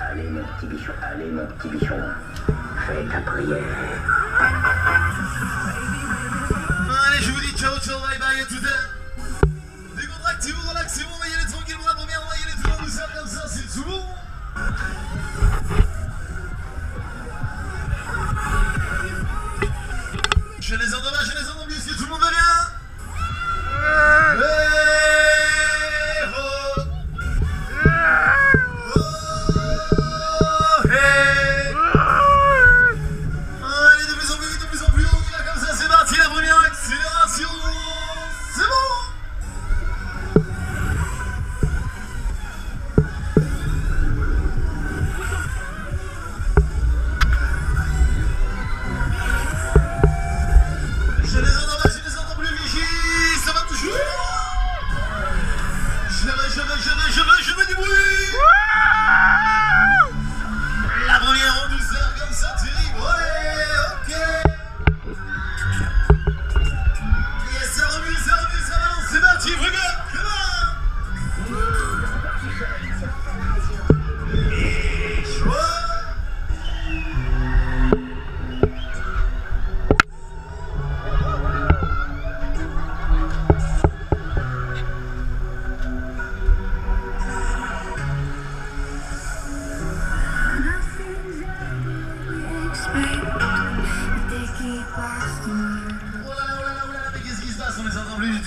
Allez mon petit bichon, allez mon petit bichon, fais ta prière. Allez, je vous dis ciao, ciao, bye bye, à tout à l'heure. Je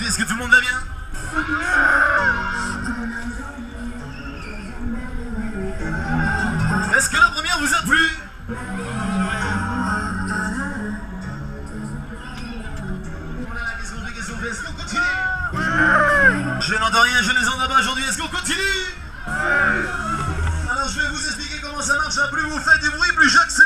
Est-ce que tout le monde va bien Est-ce que la première vous a plu Je n'entends rien, je les entends pas aujourd'hui. Est-ce qu'on continue Alors je vais vous expliquer comment ça marche. Plus vous faites du bruit, plus j'accélère.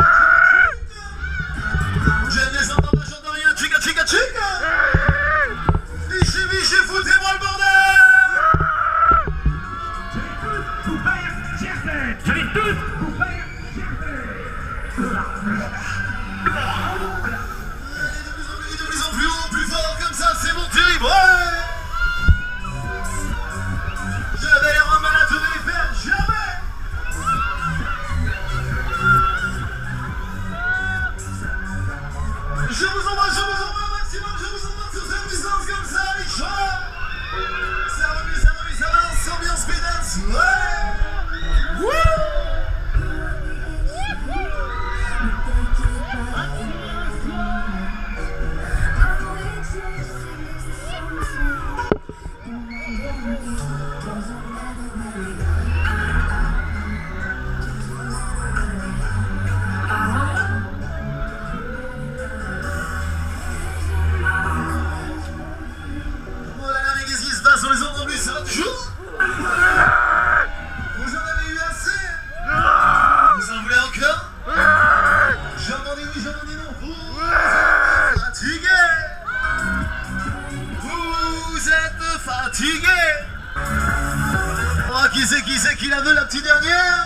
Oh, qui c'est, qui c'est qui la veut, la petite dernière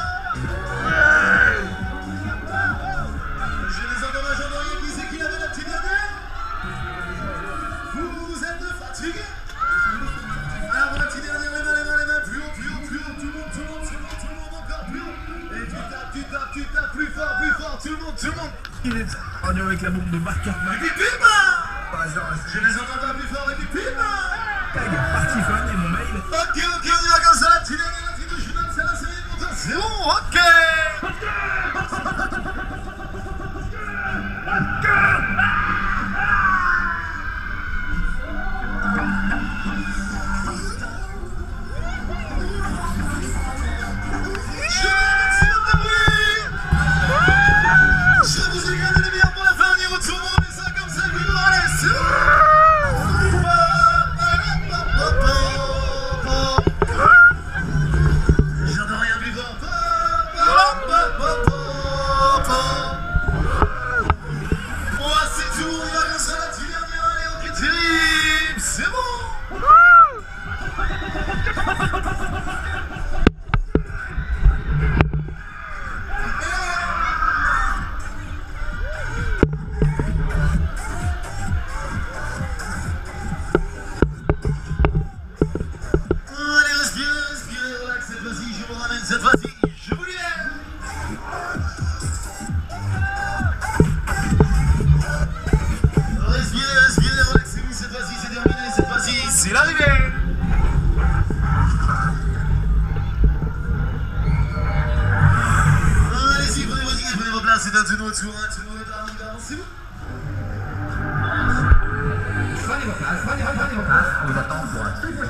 Je les j'entends rien. Qui c'est qui la veut, la petite dernière Vous êtes fatigué alors la petite dernière, les mains, les mains, les mains, plus haut, plus haut, plus haut, tout le monde, tout le monde, tout le monde, tout le monde, encore plus haut. Et tu tapes, tu tapes, tu tapes, plus fort, plus fort, tout le monde, tout le monde. Il est en avec la bombe de Marc Et puis pima Je les entends pas plus fort, et puis pima Parti fan et mon mail. Ok, ok, on y va comme ça, la petite la petite touche, je donne celle-là, c'est bien pour c'est bon, ok Sie dann zu 0 zu 1 zu 0 da liegt aus dem. Spanier, Spanier, Spanier, Spanier. Oh, das Downboard. Stell dir vor,